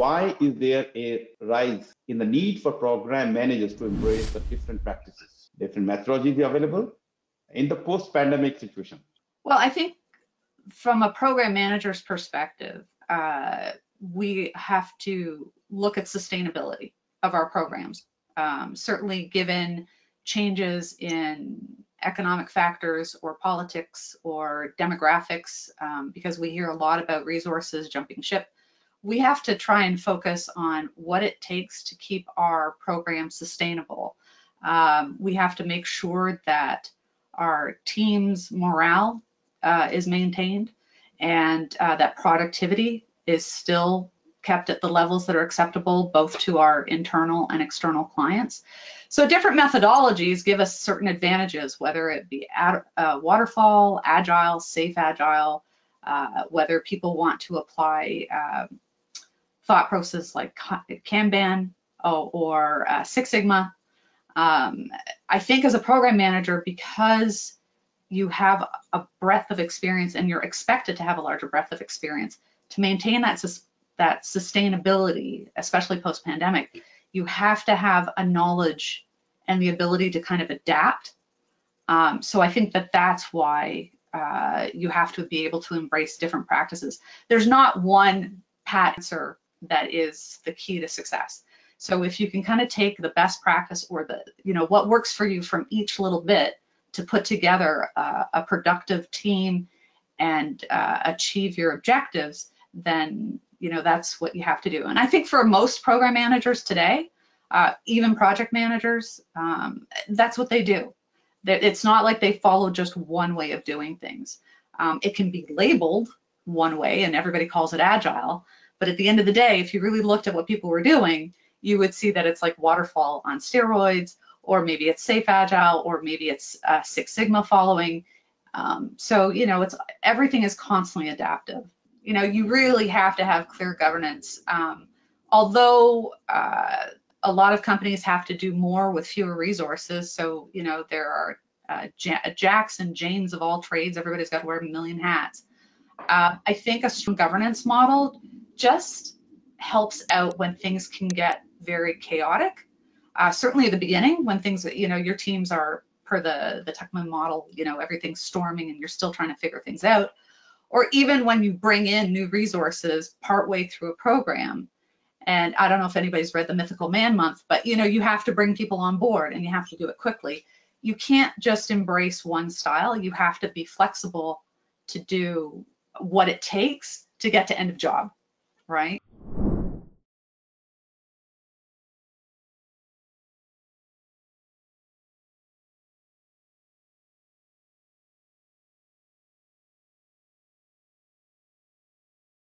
why is there a rise in the need for program managers to embrace the different practices, different methodologies available in the post-pandemic situation? Well, I think from a program manager's perspective, uh, we have to look at sustainability of our programs. Um, certainly given changes in economic factors or politics or demographics, um, because we hear a lot about resources jumping ship, we have to try and focus on what it takes to keep our program sustainable. Um, we have to make sure that our team's morale uh, is maintained and uh, that productivity is still kept at the levels that are acceptable both to our internal and external clients. So different methodologies give us certain advantages, whether it be ad, uh, waterfall, agile, safe agile, uh, whether people want to apply uh, thought process like Kanban or, or uh, Six Sigma. Um, I think as a program manager, because you have a breadth of experience and you're expected to have a larger breadth of experience to maintain that that sustainability, especially post pandemic, you have to have a knowledge and the ability to kind of adapt. Um, so I think that that's why uh, you have to be able to embrace different practices. There's not one pat answer that is the key to success. So if you can kind of take the best practice or the, you know, what works for you from each little bit to put together a, productive team and uh, achieve your objectives, then you know that's what you have to do. And I think for most program managers today, uh, even project managers, um, that's what they do. It's not like they follow just one way of doing things. Um, it can be labeled one way, and everybody calls it agile. But at the end of the day, if you really looked at what people were doing, you would see that it's like waterfall on steroids or maybe it's safe agile, or maybe it's uh, Six Sigma following. Um, so, you know, it's everything is constantly adaptive. You know, you really have to have clear governance. Um, although uh, a lot of companies have to do more with fewer resources, so you know there are uh, Jacks and Janes of all trades. Everybody's got to wear a million hats. Uh, I think a strong governance model just helps out when things can get very chaotic uh, certainly at the beginning when things, you know, your teams are per the, the Tuckman model, you know, everything's storming and you're still trying to figure things out. Or even when you bring in new resources partway through a program. And I don't know if anybody's read the Mythical Man Month, but you know, you have to bring people on board and you have to do it quickly. You can't just embrace one style. You have to be flexible to do what it takes to get to end of job, right?